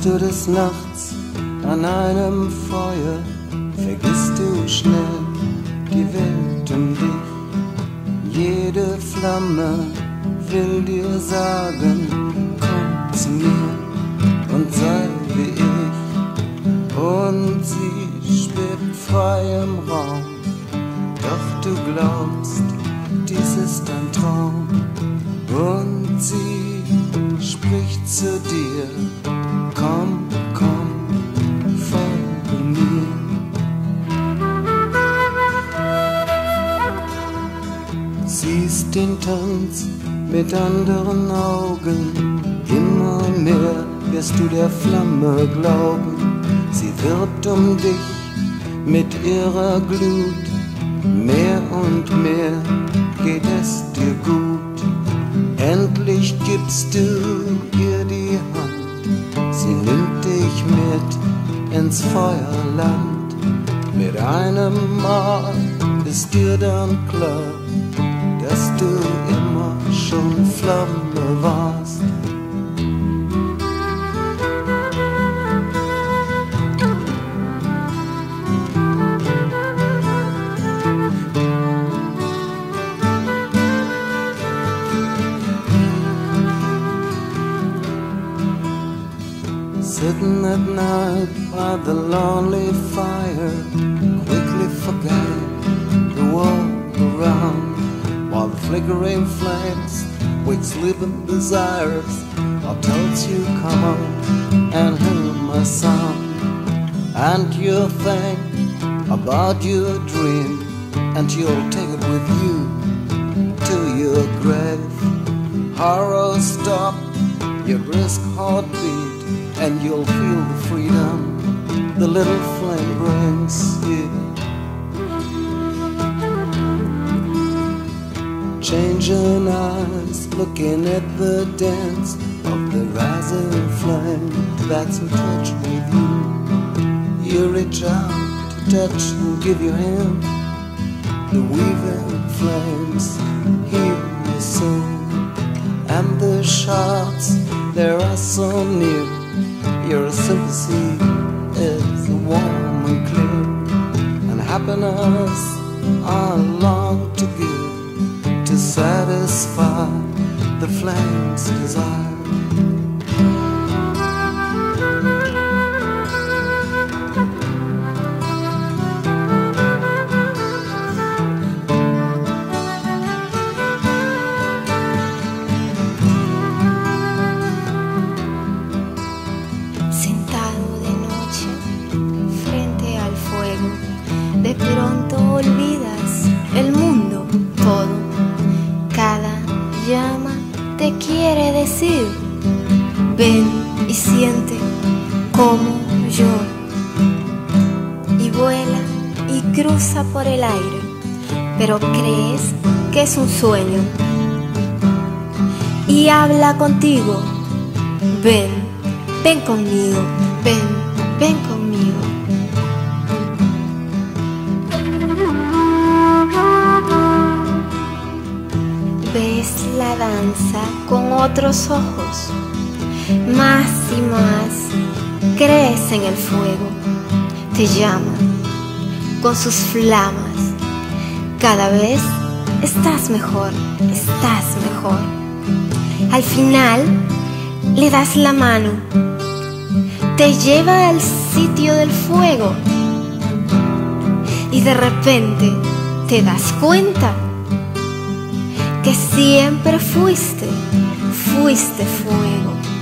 Sitzt du des Nachts an einem Feuer, vergisst du schnell die Welt um dich. Jede Flamme will dir sagen, komm zu mir und sei wie ich. Und sie schwebt frei im Raum, doch du glaubst, dies ist ein Traum. Und sie spricht zu dir, den Tanz mit anderen Augen, immer mehr wirst du der Flamme glauben. Sie wirbt um dich mit ihrer Glut, mehr und mehr geht es dir gut. Endlich gibst du ihr die Hand, sie nimmt dich mit ins Feuerland. Mit einem Mal ist dir dann klar, dass du immer schon Flamme warst. Sitting at night by the lonely fire, flickering flames wake sleeping desires. I told you, come on and hear my song, and you'll think about your dream, and you'll take it with you to your grave. Horror stop your brisk heartbeat and you'll feel the freedom the little flame brings you. Changing eyes, looking at the dance of the rising flame that's in touch with you. You reach out to touch and give your hand. The weaving flames heal your soul, and the shots there are so near your sympathy is warm and clear, and happiness I long to give satisfy the flame's desire. De pronto olvidas el mundo todo. Quiere decir, ven y siente como yo. Y vuela y cruza por el aire, pero crees que es un sueño. Y habla contigo, ven. Ven conmigo, ven, ven conmigo. Danza con otros ojos, más y más crees en el fuego, te llama con sus flamas. Cada vez estás mejor, estás mejor. Al final le das la mano, te lleva al sitio del fuego y de repente te das cuenta que siempre fuiste, fuiste fuego.